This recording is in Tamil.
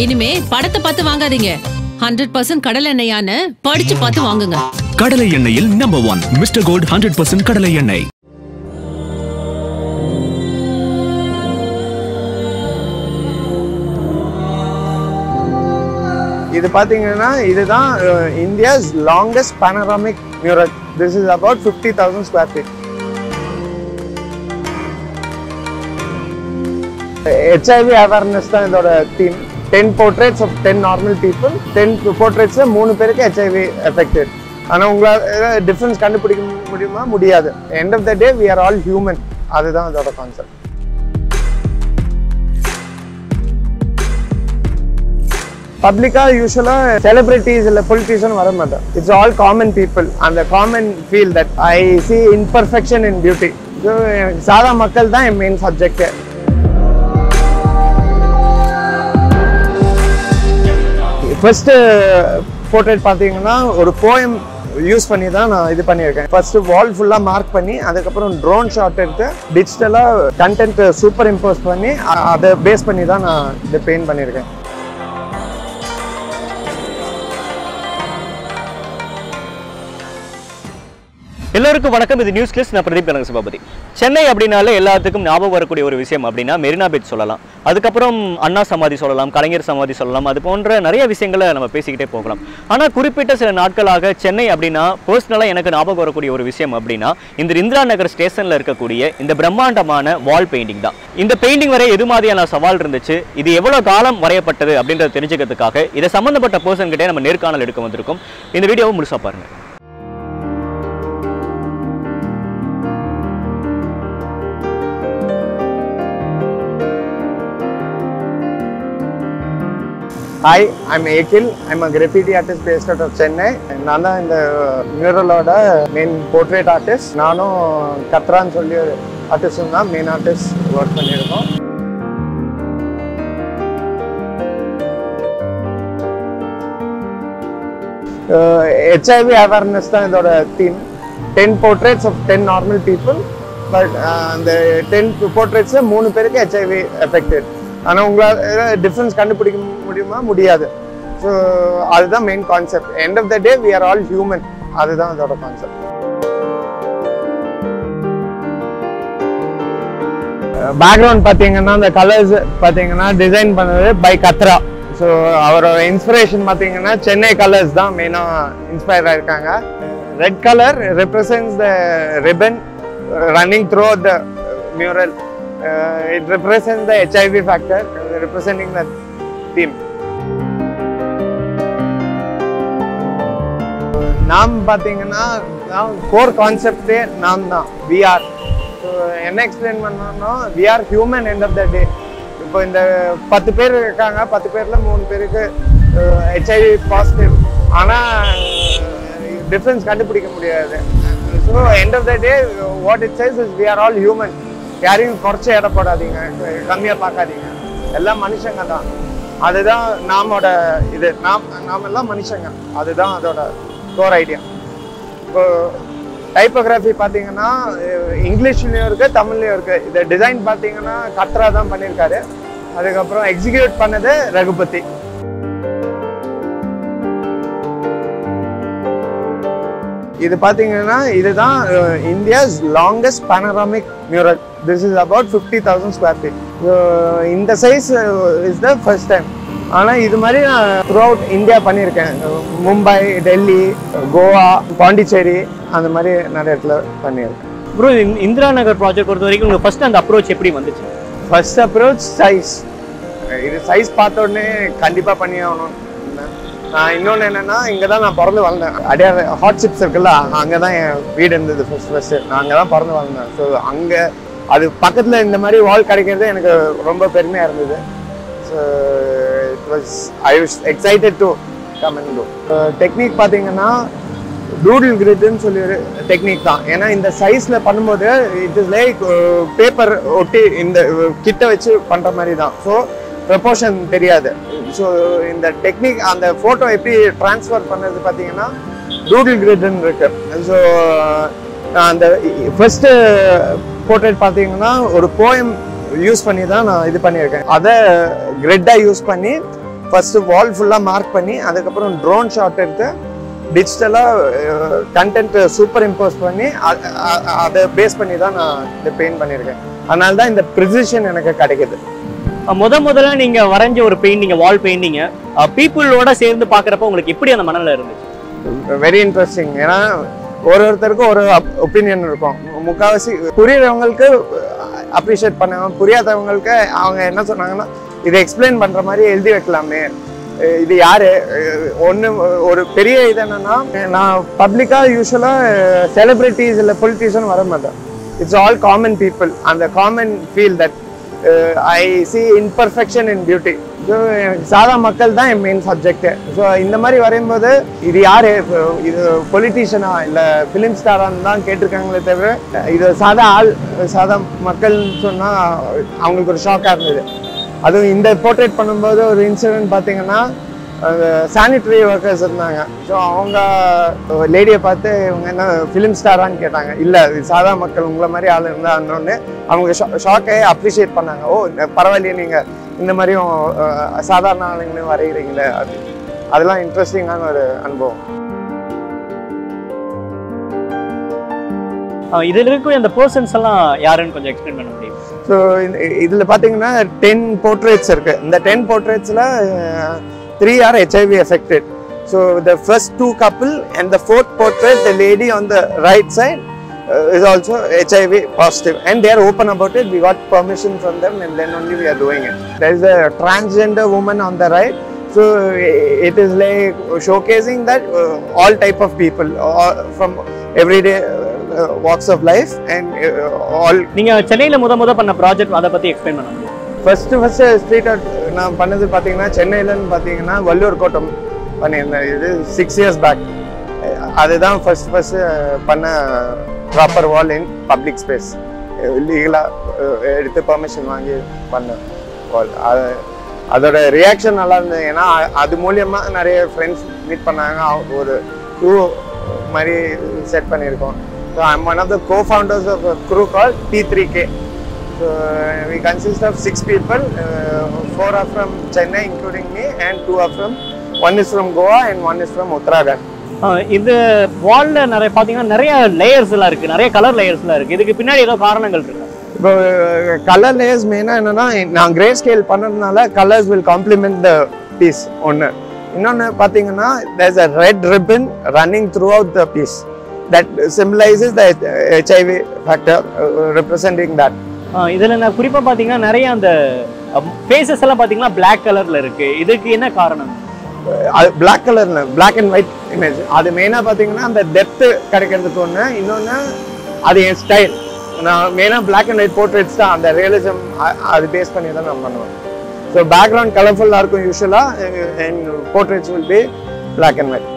இனிமே படத்தை பார்த்து வாங்காதீங்க. ஹண்ட்ரட் பர்சன்ட் கடல் எண்ணெயான்னு படிச்சு பார்த்து வாங்குங்க. கடலை எண்ணெயில் number one mister gold hundred percent கடலை எண்ணெய். இது பார்த்தீங்கன்னா இதுதான் India's longest panoramic mural. This is about fifty thousand square feet HIV awareness தான் இதோட theme ten portraits of ten normal people ten portraits மூணு பேருக்கு ஹெச்ஐவி எஃபெக்டட் ஆனால் உங்களால் டிஃப்ரென்ஸ் கண்டுபிடிக்க முடியுமா? முடியாது. End of the day we are all human அதுதான் அதோட கான்செப்ட் பப்ளிக்கா யூஸ்வலாக செலிபிரிட்டிஸ் இல்லை பொலிட்டிஷியன் வர மாட்டோம் இட்ஸ் ஆல் காமன் பீப்புள் அந்த common feel that I see imperfection in beauty so சாதா மக்கள் தான் என் main subject first portrait uh, பார்த்தீங்கன்னா ஒரு போயம் யூஸ் பண்ணி தான் நான் இது பண்ணியிருக்கேன். ஃபஸ்ட்டு வால் ஃபுல்லாக மார்க் பண்ணி அதுக்கப்புறம் ட்ரோன் ஷாட் எடுத்து டிஜிட்டலாக கண்டென்ட் சூப்பர் இம்போஸ் பண்ணி அதை பேஸ் பண்ணி தான் நான் இதை பெயிண்ட் பண்ணியிருக்கேன். எல்லோருக்கும் வணக்கம். இது நியூஸ் கிளிஸ் நான் பிரதீப் கனக சபாபதி சென்னை அப்படின்னாலே எல்லாத்துக்கும் ஞாபகம் வரக்கூடிய ஒரு விஷயம் அப்படின்னா மெரினா பீச் சொல்லலாம். அதுக்கப்புறம் அண்ணா சமாதி சொல்லலாம் கலைஞர் சமாதி சொல்லலாம் அது போன்ற நிறைய விஷயங்களை நம்ம பேசிக்கிட்டே போகலாம். ஆனால் குறிப்பிட்ட சில நாட்களாக சென்னை அப்படின்னா பர்சனலாக எனக்கு ஞாபகம் வரக்கூடிய ஒரு விஷயம் அப்படின்னா இந்த இந்திரா நகர் ஸ்டேஷனில் இருக்கக்கூடிய இந்த பிரம்மாண்டமான வால் பெயிண்டிங் தான். இந்த பெயிண்டிங் வரை எது மாதிரியான சவால் இருந்துச்சு இது எவ்வளோ காலம் வரையப்பட்டது அப்படின்றத தெரிஞ்சுக்கிறதுக்காக இதை சம்மந்தப்பட்ட பர்சன் கிட்டே நம்ம நேர்காணல் எடுக்க வந்திருக்கோம். இந்த வீடியோவை முழுசா பாருங்கள் hi I'm Akhil I'm a graffiti artist based out of Chennai நான் தான் இந்த மியூரலோட மெயின் போர்ட்ரேட் ஆர்டிஸ்ட் நானும் கத்ரான்னு சொல்லி ஒரு ஆர்டிஸ்டும் தான் மெயின் ஆர்டிஸ்ட் ஒர்க் பண்ணியிருக்கோம் ஹெச்ஐவி அவேர்னஸ் தான் இதோட theme ten portraits of ten normal people but அந்த டென் போர்ட்ரேட்ஸில் மூணு பேருக்கு ஹெச்ஐவி எஃபெக்டட் ஆனால் உங்களால் டிஃப்ரென்ஸ் கண்டுபிடிக்க முடியுமா? முடியாது. ஸோ அதுதான் main concept end of the day we are all human அதுதான் அதோட கான்செப்ட் பேக்ரவுண்ட் பார்த்தீங்கன்னா அந்த கலர்ஸ் பார்த்தீங்கன்னா டிசைன் பண்ணது பை கத்ரா ஸோ அவரோட இன்ஸ்பிரேஷன் பார்த்தீங்கன்னா சென்னை கலர்ஸ் தான் மெயினாக இன்ஸ்பயர் ஆயிருக்காங்க. Red colour represents the ribbon running through the mural it represents the HIV factor representing the theme நாம் பார்த்தீங்கன்னா கோர் கான்செப்டே நாம் தான் விஆர் ஸோ என்ன எக்ஸ்பிளைன் பண்ணோம்னா we are human end of the day இப்போ இந்த பத்து பேர் இருக்காங்க பத்து பேரில் மூணு பேருக்கு ஹெச்ஐவி பாசிட்டிவ் ஆனால் டிஃப்ரென்ஸ் கண்டுபிடிக்க முடியாது. So end of the day what it says is we are all human யாரையும் குறைச்சி எடை போடாதீங்க கம்மியாக பார்க்காதீங்க. எல்லாம் மனுஷங்க தான். அதுதான் நாமோட இது. நாம் நாம் எல்லாம் மனுஷங்க. அதுதான் அதோட கோர் ஐடியா இப்போ டைப்போகிராஃபி பார்த்தீங்கன்னா இங்கிலீஷ்லேயும் இருக்குது தமிழ்லையும் இருக்குது இருக்கு. இந்த டிசைன் பார்த்தீங்கன்னா கத்ரா தான் பண்ணியிருக்காரு. அதுக்கப்புறம் எக்ஸிக்யூட் பண்ணது ரகுபதி. இது பார்த்தீங்கன்னா இதுதான் India's longest panoramic mural. This is about fifty thousand square feet இந்த size is the first time ஆனால் இது மாதிரி நான் த்ரூ அவுட் இந்தியா பண்ணியிருக்கேன் மும்பை டெல்லி கோவா பாண்டிச்சேரி அந்த மாதிரி நிறைய இடத்துல பண்ணியிருக்கேன். ப்ரோ இந்திரா நகர் ப்ராஜெக்ட் பொறுத்த வரைக்கும் உங்களுக்கு ஃபர்ஸ்ட் அந்த அப்ரோச் எப்படி வந்துச்சு? ஃபர்ஸ்ட் அப்ரோச் சைஸ் இது சைஸ் பார்த்த உடனே கண்டிப்பாக பண்ணி ஆகணும் இன்னொன்று என்னன்னா இங்கே தான் நான் பிறந்து வளர்ந்தேன். அடையார் ஹாட் சிப்ஸ் இருக்குல்ல அங்கே தான் என் வீடு இருந்தது ஃபஸ்ட் ஃபஸ்ட்டு நான் அங்கே தான் பிறந்து வளர்ந்தேன். ஸோ அங்கே அது பக்கத்தில் இந்த மாதிரி வால் கிடைக்கிறது எனக்கு ரொம்ப பெருமையாக இருந்தது. So it was I was excited to come and do technique பார்த்தீங்கன்னா டூடில் கிரிட்டுன்னு சொல்லி ஒரு டெக்னிக் தான். ஏன்னா இந்த சைஸில் பண்ணும்போது இட் இஸ் லைக் பேப்பர் ஒட்டி இந்த கிட்ட வச்சு பண்ணுற மாதிரி தான். ஸோ ப்ரப்போர்ஷன் தெரியாது. ஸோ இந்த டெக்னிக் அந்த ஃபோட்டோ எப்படி ட்ரான்ஸ்ஃபர் பண்ணுறது பார்த்தீங்கன்னா டூடில் கிரிட்னு இருக்கு. ஸோ அந்த ஃபர்ஸ்ட் போர்ட்ரேட் பார்த்தீங்கன்னா ஒரு போயம் யூஸ் பண்ணி தான் நான் இது பண்ணியிருக்கேன். அதை கிரெட்டாக யூஸ் பண்ணி ஃபஸ்ட்டு வால் ஃபுல்லாக மார்க் பண்ணி அதுக்கப்புறம் ட்ரோன் ஷாட் எடுத்து டிஜிட்டலாக கண்டென்ட்டு சூப்பர் இம்போஸ் பண்ணி அதை பேஸ் பண்ணி தான் நான் இந்த பெயிண்ட் பண்ணியிருக்கேன். அதனால தான் இந்த ப்ரிசிஷன் எனக்கு கிடைக்கிது. முத முதல்ல நீங்க வரைஞ்ச ஒரு பெயிண்டிங் வால் பெயிண்டிங் பீப்புளோட சேர்ந்து பாக்குறப்ப உங்களுக்கு எப்படி அந்த மனநிலை இருந்துச்சு? வெரி இன்ட்ரெஸ்டிங் ஏன்னா ஒரு ஒருத்தருக்கும் ஒரு ஒப்பீனியன் இருக்கும். முக்கால்வாசி புரியுறவங்களுக்கு அப்ரிஷியேட் பண்ணுவாங்க புரியாதவங்களுக்கு அவங்க என்ன சொன்னாங்கன்னா இதை எக்ஸ்பிளைன் பண்ணுற மாதிரி எழுதி வைக்கலாமே. இது யாரு? ஒன்று ஒரு பெரிய இது என்னன்னா நான் பப்ளிக்காக யூஸ்வலாக செலிபிரிட்டிஸ் இல்லை பொலிட்டீஷியன் வர மாட்டேன் இட்ஸ் ஆல் காமன் பீப்புள் அந்த common feel that I see imperfection in beauty so எனக்கு சாதா மக்கள் தான் என் மெயின் சப்ஜெக்ட் ஸோ இந்த மாதிரி வரையும்போது இது யார்? இது பொலிட்டீஷியனா இல்லை ஃபிலிம் ஸ்டாரான்னு தான் கேட்டிருக்காங்களே தவிர இது சாதா ஆள் சாதா மக்கள்னு சொன்னால் அவங்களுக்கு ஒரு ஷாக்காக இருந்தது. அதுவும் இந்த போர்ட்ரேட் பண்ணும்போது ஒரு இன்சிடென்ட் பார்த்தீங்கன்னா சானிட்டரி ஒர்க்கர்ஸ் இருந்தாங்க. ஸோ அவங்க லேடியை பார்த்து இவங்க என்ன ஃபிலிம் ஸ்டாரான்னு கேட்டாங்க. இல்லை சாதா மக்கள் உங்களை மாதிரி ஆள் இருந்தாங்கன்னு அவங்க ஷாக்கை அப்ரிஷியேட் பண்ணாங்க. ஓ பரவாயில்லையே நீங்கள் இந்த மாதிரியும் சாதாரண ஆளுங்கன்னு வரைகிறீங்களே அது அதெல்லாம் இன்ட்ரெஸ்டிங்கான ஒரு அனுபவம். இதுல இருக்கக்கூடிய அந்த பர்சன்ஸ் எல்லாம் யாருன்னு கொஞ்சம் எக்ஸ்பிளைன் பண்ண முடியும்? ஸோ இதில் பார்த்தீங்கன்னா டென் போர்ட்ரேட்ஸ் இருக்கு. இந்த டென் போர்ட்ரேட்ஸில் Three are HIV affected so the first two couple and the fourth portrait the lady on the right side is also HIV positive and they are open about it. We got permission from them and then only we are doing it. There is a transgender woman on the right. So i- it is like showcasing that uh, all type of people all from everyday uh, walks of life and uh, all நீங்க சென்னையில முத முத பண்ண ப்ராஜெக்ட் அதை பத்தி எக்ஸ்பிளைன் பண்ண முடியும் ஃபர்ஸ்ட் ஃபர்ஸ்ட் ஸ்ட்ரீட் ஆர்ட் நான் பண்ணது பார்த்தீங்கன்னா சென்னையிலன்னு பார்த்தீங்கன்னா வள்ளுவர் கோட்டம் பண்ணியிருந்தேன். இது சிக்ஸ் இயர்ஸ் பேக் அதுதான் ஃபர்ஸ்ட் ஃபர்ஸ்ட் பண்ண proper wall in public space லீகலாக எடுத்து பர்மிஷன் வாங்கி பண்ண வால் அது அதோட ரியாக்ஷன் நல்லா இருந்தது. ஏன்னா அது மூலியமாக நிறைய ஃப்ரெண்ட்ஸ் மீட் பண்ணாங்க. ஒரு க்ரூ மாதிரி செட் பண்ணியிருக்கோம். So I'm one of the co founders of crew call D three K So uh, we consist of six people. Uh, four are from Chennai, including me, and two are from. One is from Goa and one is from Uttarakhand. இது வால்ல நிறைய பாத்தீங்கன்னா நிறைய லேயர்ஸ் எல்லாம் இருக்கு நிறைய கலர் லேயர்ஸ் எல்லாம் இருக்கு இதுக்கு பின்னாடி ஏதோ காரணங்கள் இருக்கு இப்போ கலர் லேயர்ஸ் மெயினாக என்னன்னா நான் கிரே ஸ்கேல் பண்ணதுனால colours will complement the piece ஒன்று இன்னொன்று பார்த்தீங்கன்னா there's a red ribbon running throughout the piece that symbolises the HIV factor representing that இதில் நான் குறிப்பாக பார்த்தீங்கன்னா நிறைய அந்த ஃபேஸஸ் எல்லாம் பார்த்தீங்கன்னா பிளாக் கலரில் இருக்கு. இதுக்கு என்ன காரணம்? அது பிளாக் கலரில் பிளாக் அண்ட் ஒயிட் இமேஜ் அது மெயினாக பார்த்தீங்கன்னா அந்த டெப்த்து கிடைக்கிறதுக்கு ஒன்று இன்னொன்று அது என் ஸ்டைல் நான் மெயினாக பிளாக் அண்ட் ஒயிட் போர்ட்ரேட்ஸ் தான். அந்த ரியலிசம் அது பேஸ் பண்ணி தான் நான் பண்ணுவேன். ஸோ பேக்ரவுண்ட் கலர்ஃபுல்லாக இருக்கும் யூஸ்வலாக என் portraits will be black and white